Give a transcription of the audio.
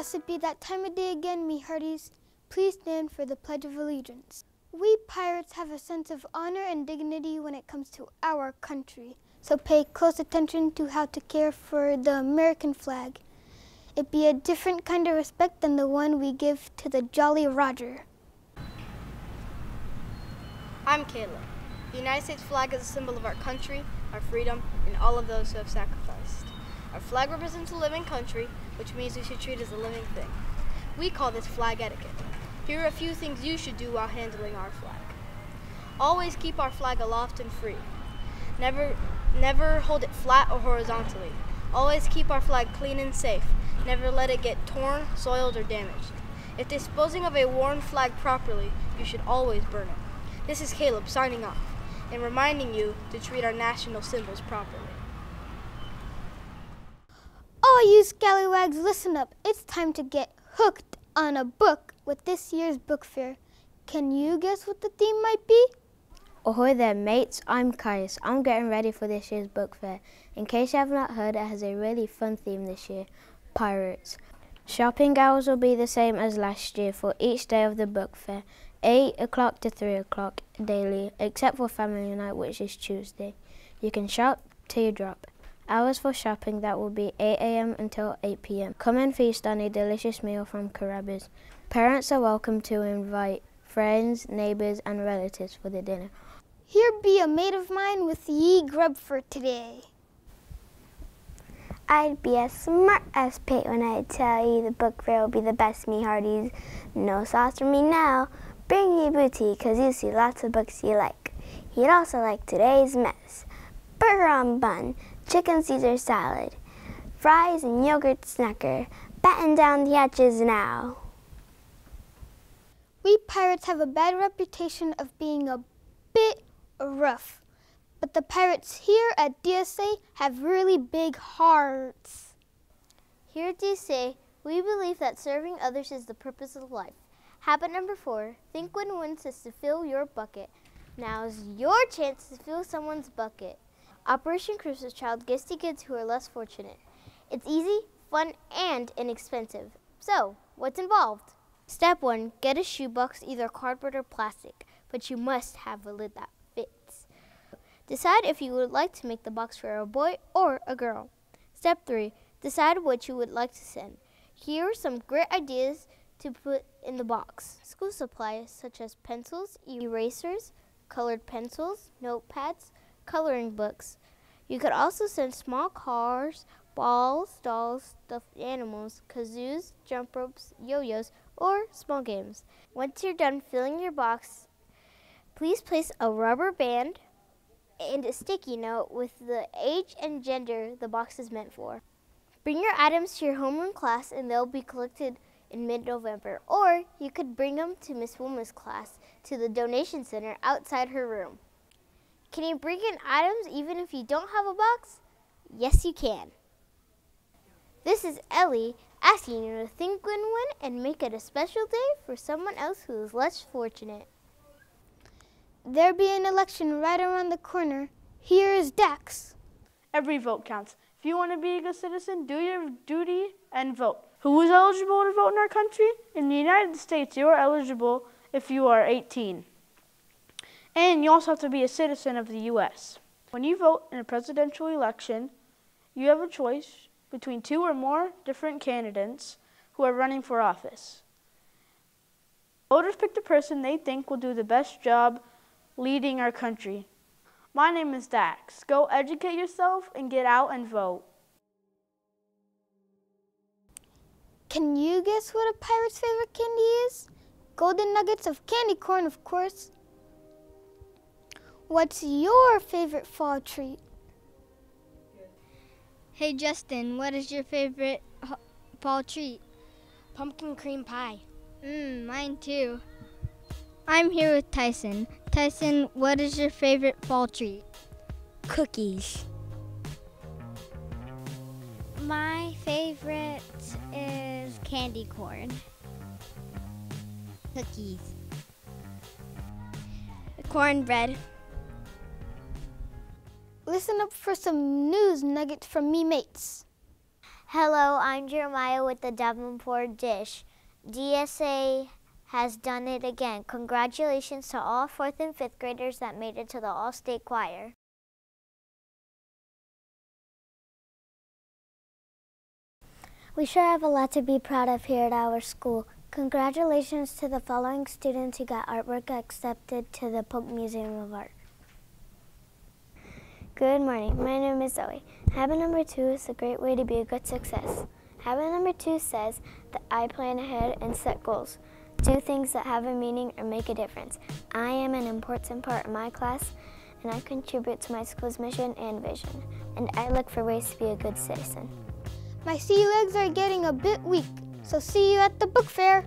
It be that time of day again, me hearties. Please stand for the Pledge of Allegiance. We pirates have a sense of honor and dignity when it comes to our country, so pay close attention to how to care for the American flag. It be a different kind of respect than the one we give to the Jolly Roger. I'm Caleb. The United States flag is a symbol of our country, our freedom, and all of those who have sacrificed. Our flag represents a living country, which means we should treat as a living thing. We call this flag etiquette. Here are a few things you should do while handling our flag. Always keep our flag aloft and free. Never, never hold it flat or horizontally. Always keep our flag clean and safe. Never let it get torn, soiled, or damaged. If disposing of a worn flag properly, you should always burn it. This is Caleb signing off and reminding you to treat our national symbols properly. All you scallywags, listen up. It's time to get hooked on a book with this year's book fair. Can you guess what the theme might be? Ahoy there, mates. I'm Kais. I'm getting ready for this year's book fair. In case you have not heard, it has a really fun theme this year pirates. Shopping hours will be the same as last year for each day of the book fair 8 o'clock to 3 o'clock daily, except for family night, which is Tuesday. You can shop till you drop. Hours for shopping that will be 8 a.m. until 8 p.m. Come and feast on a delicious meal from Carrabba's. Parents are welcome to invite friends, neighbors, and relatives for the dinner. Here be a mate of mine with ye grub for today. I'd be as smart as Pate when I tell ye the book fair will be the best, me hearties. No sauce for me now. Bring ye booty, cause you see lots of books ye like. You'd also like today's mess. Burger on bun, chicken Caesar salad, fries and yogurt snacker. Batten down the hatches now. We pirates have a bad reputation of being a bit rough, but the pirates here at DSA have really big hearts. Here at DSA, we believe that serving others is the purpose of life. Habit number four, think win-win says to fill your bucket. Now is your chance to fill someone's bucket. Operation Christmas Child gives to kids who are less fortunate. It's easy, fun, and inexpensive. So, what's involved? Step one, get a shoebox, either cardboard or plastic, but you must have a lid that fits. Decide if you would like to make the box for a boy or a girl. Step three, decide what you would like to send. Here are some great ideas to put in the box. School supplies such as pencils, erasers, colored pencils, notepads, coloring books. You could also send small cars, balls, dolls, stuffed animals, kazoos, jump ropes, yo-yos, or small games. Once you're done filling your box, please place a rubber band and a sticky note with the age and gender the box is meant for. Bring your items to your homeroom class and they'll be collected in mid-November, or you could bring them to Miss Wilma's class to the donation center outside her room. Can you bring in items even if you don't have a box? Yes, you can. This is Ellie asking you to think win-win and make it a special day for someone else who is less fortunate. There'll be an election right around the corner. Here is Dax. Every vote counts. If you want to be a good citizen, do your duty and vote. Who is eligible to vote in our country? In the United States, you are eligible if you are 18. And you also have to be a citizen of the U.S. When you vote in a presidential election, you have a choice between two or more different candidates who are running for office. Voters pick the person they think will do the best job leading our country. My name is Dax. Go educate yourself and get out and vote. Can you guess what a pirate's favorite candy is? Golden nuggets of candy corn, of course. What's your favorite fall treat? Hey Justin, what is your favorite fall treat? Pumpkin cream pie. Mmm, mine too. I'm here with Tyson. Tyson, what is your favorite fall treat? Cookies. My favorite is candy corn. Cookies. Cornbread. Listen up for some news nuggets from me mates. Hello, I'm Jeremiah with the Davenport Dish. DSA has done it again. Congratulations to all fourth and fifth graders that made it to the All State Choir. We sure have a lot to be proud of here at our school. Congratulations to the following students who got artwork accepted to the Polk Museum of Art. Good morning, my name is Zoe. Habit number two is a great way to be a good success. Habit number two says that I plan ahead and set goals. Do things that have a meaning or make a difference. I am an important part of my class and I contribute to my school's mission and vision, and I look for ways to be a good citizen. My sea legs are getting a bit weak, so see you at the book fair.